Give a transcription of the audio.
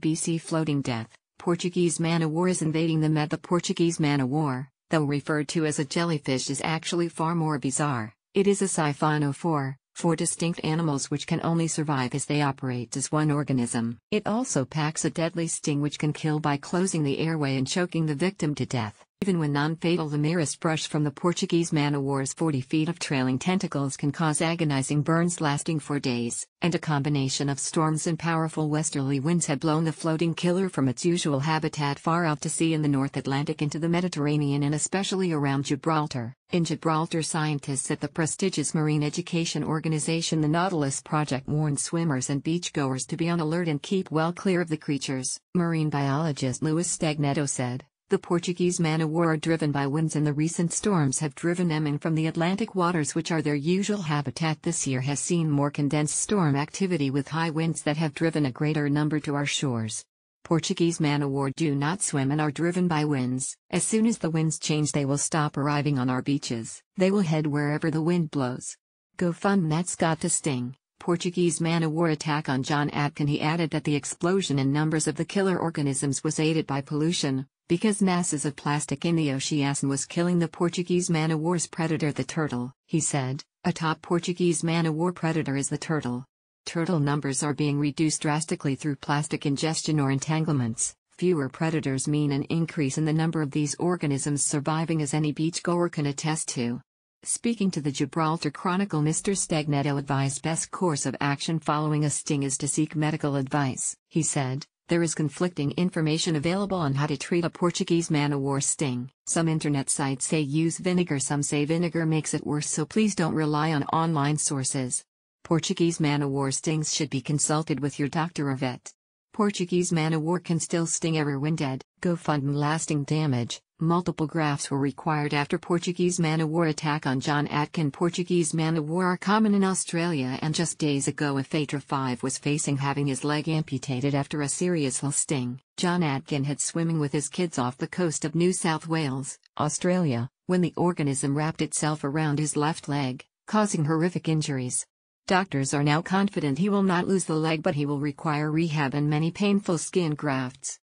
BC Floating Death Portuguese man o' war is invading the Med. The Portuguese man o' war, though referred to as a jellyfish, is actually far more bizarre. It is a siphonophore, four distinct animals which can only survive as they operate as one organism. It also packs a deadly sting which can kill by closing the airway and choking the victim to death. Even when non-fatal the merest brush from the Portuguese man-o-war's 40 feet of trailing tentacles can cause agonizing burns lasting for days, and a combination of storms and powerful westerly winds had blown the floating killer from its usual habitat far out to sea in the North Atlantic into the Mediterranean and especially around Gibraltar. In Gibraltar scientists at the prestigious marine education organization the Nautilus Project warned swimmers and beachgoers to be on alert and keep well clear of the creatures. Marine biologist Luis Stagnetto said. The Portuguese man-o-war are driven by winds and the recent storms have driven them in from the Atlantic waters which are their usual habitat this year has seen more condensed storm activity with high winds that have driven a greater number to our shores. Portuguese man-o-war do not swim and are driven by winds. As soon as the winds change they will stop arriving on our beaches. They will head wherever the wind blows. GoFund that's got to sting. Portuguese man-o-war attack on John Atkin He added that the explosion in numbers of the killer organisms was aided by pollution, because masses of plastic in the ocean was killing the Portuguese man-o-war's predator the turtle, he said, a top Portuguese man-o-war predator is the turtle. Turtle numbers are being reduced drastically through plastic ingestion or entanglements. Fewer predators mean an increase in the number of these organisms surviving as any beachgoer can attest to. Speaking to the Gibraltar Chronicle Mr. Stagnetto advised best course of action following a sting is to seek medical advice. He said, there is conflicting information available on how to treat a Portuguese man-o-war sting. Some internet sites say use vinegar some say vinegar makes it worse so please don't rely on online sources. Portuguese man-o-war stings should be consulted with your doctor or vet. Portuguese man-o-war can still sting everyone dead. go GoFundMe lasting damage. Multiple grafts were required after Portuguese man-o-war attack on John Atkin. Portuguese man-o-war are common in Australia and just days ago a Phaetra 5 was facing having his leg amputated after a serious hull sting. John Atkin had swimming with his kids off the coast of New South Wales, Australia, when the organism wrapped itself around his left leg, causing horrific injuries. Doctors are now confident he will not lose the leg but he will require rehab and many painful skin grafts.